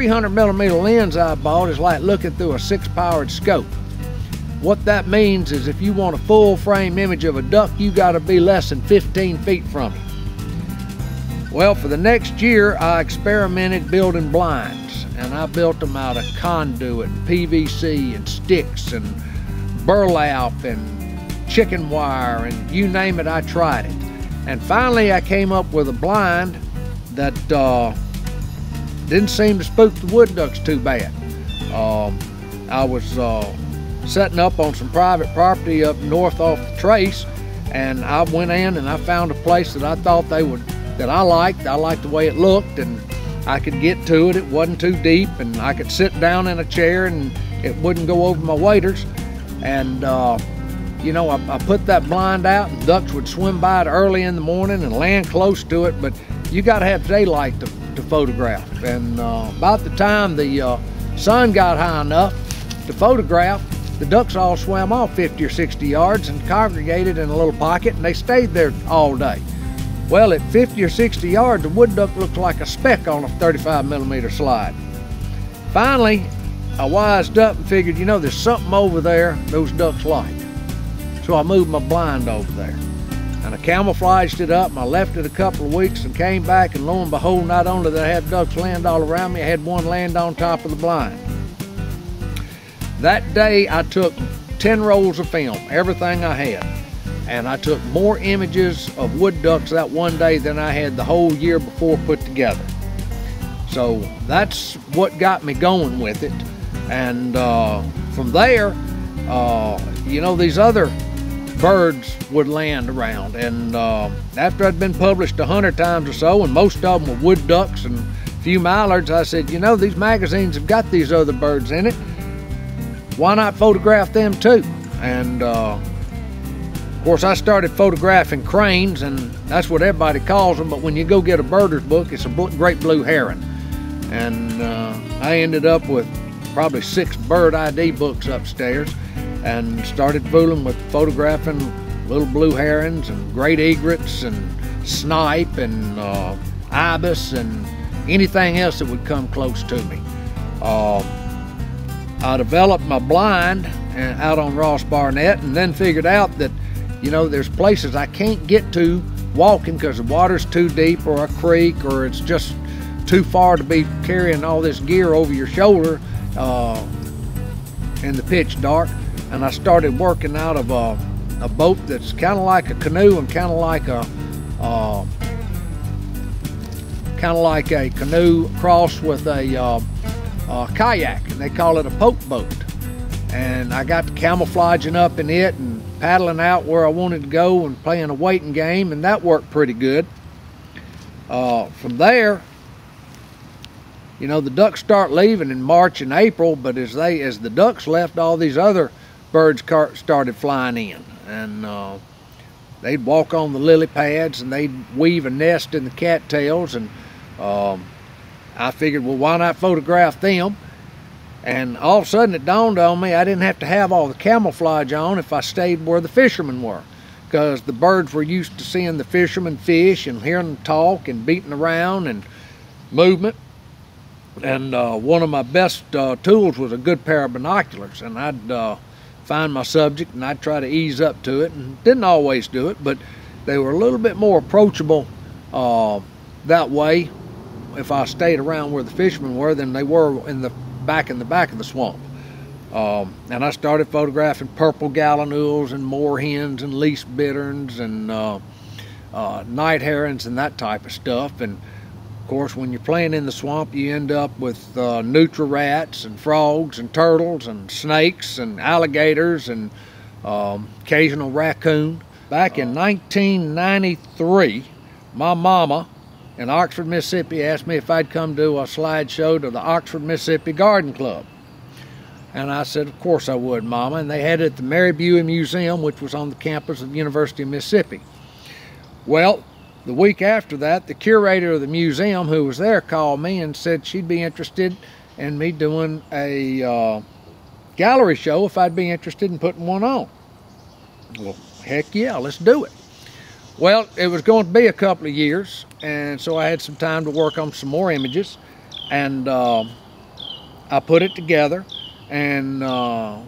300 millimeter lens I bought is like looking through a six powered scope. What that means is if you want a full frame image of a duck, you gotta be less than 15 feet from it. Well, for the next year, I experimented building blinds, and I built them out of conduit, and PVC, and sticks, and burlap, and chicken wire, and you name it, I tried it. And finally, I came up with a blind that uh, didn't seem to spook the wood ducks too bad. Um, I was uh, setting up on some private property up north off the trace, and I went in and I found a place that I thought they would that I liked. I liked the way it looked and I could get to it. It wasn't too deep and I could sit down in a chair and it wouldn't go over my waders. And, uh, you know, I, I, put that blind out and ducks would swim by it early in the morning and land close to it, but you got to have daylight to, to photograph. And uh, about the time the uh, sun got high enough to photograph, the ducks all swam off 50 or 60 yards and congregated in a little pocket and they stayed there all day. Well, at 50 or 60 yards, the wood duck looked like a speck on a 35 millimeter slide. Finally, I wised up and figured, you know, there's something over there those ducks like. So I moved my blind over there. Camouflaged it up and I left it a couple of weeks and came back and lo and behold, not only did I have ducks land all around me, I had one land on top of the blind. That day I took 10 rolls of film, everything I had and I took more images of wood ducks that one day than I had the whole year before put together. So that's what got me going with it. And uh, from there, uh, you know, these other birds would land around. And uh, after I'd been published a hundred times or so, and most of them were wood ducks and a few mallards, I said, you know, these magazines have got these other birds in it. Why not photograph them too? And uh, of course, I started photographing cranes, and that's what everybody calls them, but when you go get a birder's book, it's a great blue heron. And uh, I ended up with probably six bird ID books upstairs and started fooling with photographing little blue herons and great egrets and snipe and uh, ibis and anything else that would come close to me. Uh, I developed my blind uh, out on Ross Barnett and then figured out that you know, there's places I can't get to walking because the water's too deep or a creek or it's just too far to be carrying all this gear over your shoulder uh, in the pitch dark. And I started working out of a, a boat that's kind of like a canoe and kind of like a uh, kind of like a canoe crossed with a, uh, a kayak, and they call it a poke boat. And I got camouflaging up in it and paddling out where I wanted to go and playing a waiting game, and that worked pretty good. Uh, from there, you know, the ducks start leaving in March and April, but as they as the ducks left, all these other birds started flying in, and uh, they'd walk on the lily pads and they'd weave a nest in the cattails, and um, I figured, well, why not photograph them? And all of a sudden it dawned on me I didn't have to have all the camouflage on if I stayed where the fishermen were. Because the birds were used to seeing the fishermen fish and hearing them talk and beating around and movement. And uh, one of my best uh, tools was a good pair of binoculars. And I'd uh, find my subject and I'd try to ease up to it. And didn't always do it, but they were a little bit more approachable uh, that way if I stayed around where the fishermen were than they were in the back in the back of the swamp. Um, and I started photographing purple gallinules and moorhens and least bitterns and uh, uh, night herons and that type of stuff. And course, when you're playing in the swamp, you end up with uh, nutria rats and frogs and turtles and snakes and alligators and um, occasional raccoon. Back in 1993, my mama in Oxford, Mississippi asked me if I'd come do a slideshow to the Oxford, Mississippi Garden Club. And I said, of course I would, Mama. And they had it at the Mary Buie Museum, which was on the campus of the University of Mississippi. Well, the week after that, the curator of the museum who was there called me and said she'd be interested in me doing a uh, gallery show if I'd be interested in putting one on. Well, heck yeah, let's do it. Well, it was going to be a couple of years, and so I had some time to work on some more images. and uh, I put it together, and uh,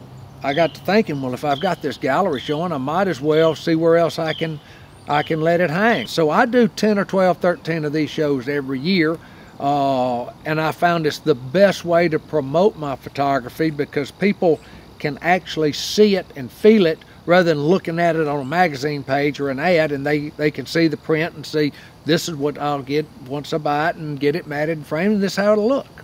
I got to thinking, well, if I've got this gallery showing, I might as well see where else I can I can let it hang. So I do 10 or 12, 13 of these shows every year. Uh, and I found it's the best way to promote my photography because people can actually see it and feel it rather than looking at it on a magazine page or an ad and they, they can see the print and see this is what I'll get once I buy it and get it matted and framed and this is how it'll look.